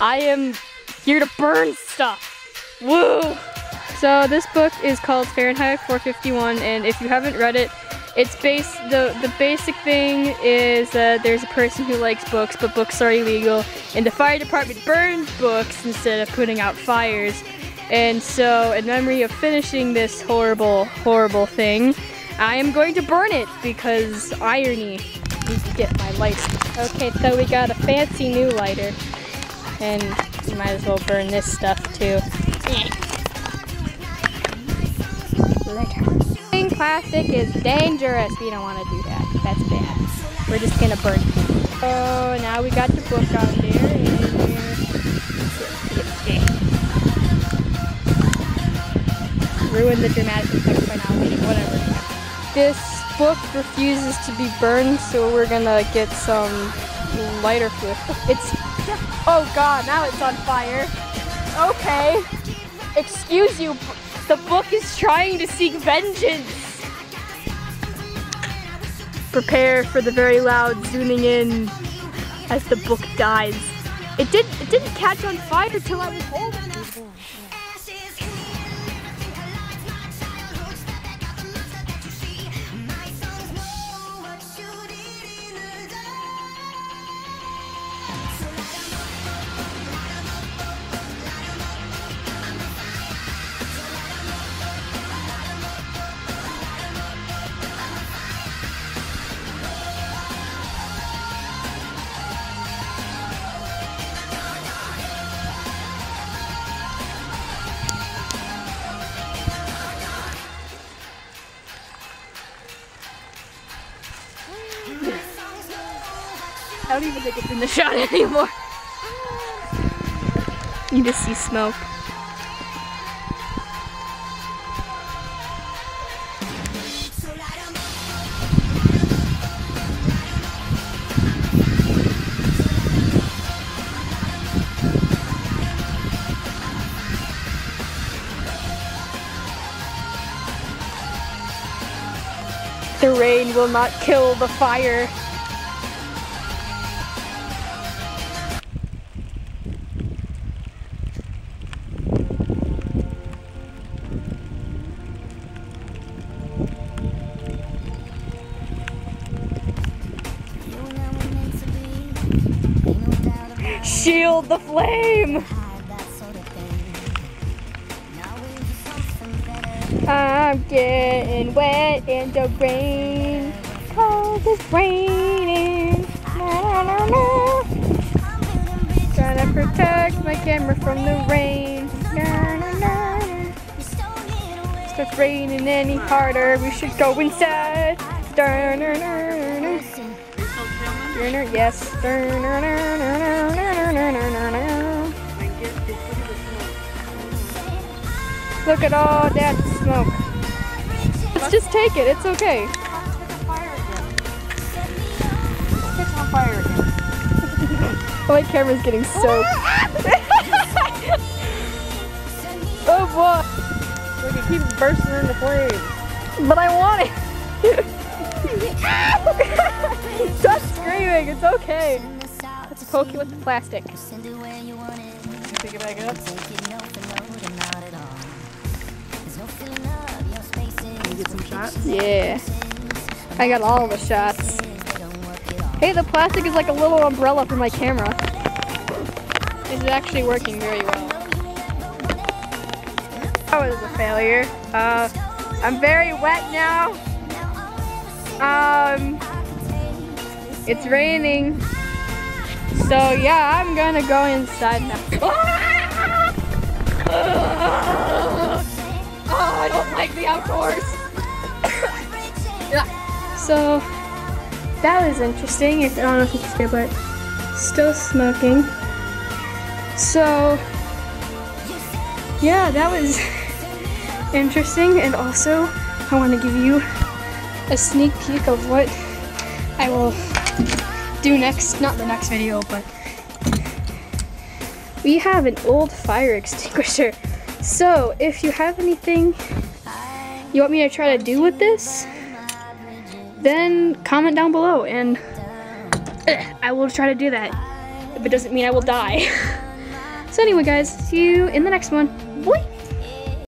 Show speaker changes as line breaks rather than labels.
I am here to burn stuff. Woo! So this book is called Fahrenheit 451, and if you haven't read it, it's based the the basic thing is that there's a person who likes books, but books are illegal, and the fire department burns books instead of putting out fires. And so, in memory of finishing this horrible, horrible thing, I am going to burn it because irony. Need to get my lights. Okay, so we got a fancy new lighter, and you might as well burn this stuff too. Lighter. Plastic is dangerous. We don't want to do that. That's bad. We're just gonna burn. Oh, now we got the book out there. Ruin the dramatic effect by now. Whatever. This book refuses to be burned, so we're gonna get some lighter fluid. It's. Oh God! Now it's on fire. Okay. Excuse you. The book is trying to seek vengeance. Prepare for the very loud zooming in as the book dies. It did it didn't catch on fire till I was holding it. I don't even think it's in the shot anymore. You just see smoke. The rain will not kill the fire. Shield the flame! I'm getting wet in the rain. Cause it's raining. Na, na, na. Trying to protect my camera from the rain. Starts raining any harder. We should go inside. Yes. Look at all that smoke. Let's just take it. It's okay.
It's on fire again.
My camera's getting soaked. oh boy.
Look, it keeps bursting into flames.
But I want it. Stop screaming. It's okay. Let's poke it with the plastic.
Pick it back up. You get some shots?
Yeah. I got all the shots. Hey, the plastic is like a little umbrella for my camera. It's actually working very well. That was a failure. Uh, I'm very wet now. Um, it's raining. So yeah, I'm gonna go inside now. Oh, I don't like the outdoors. yeah. So that was interesting. I don't know if you can see but still smoking. So yeah, that was interesting. And also, I want to give you a sneak peek of what I will do next. Not the next video, but we have an old fire extinguisher. So if you have anything you want me to try to do with this, then comment down below and I will try to do that. If it doesn't mean I will die. So anyway, guys, see you in the next one. Boy.